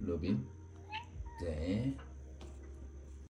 罗宾对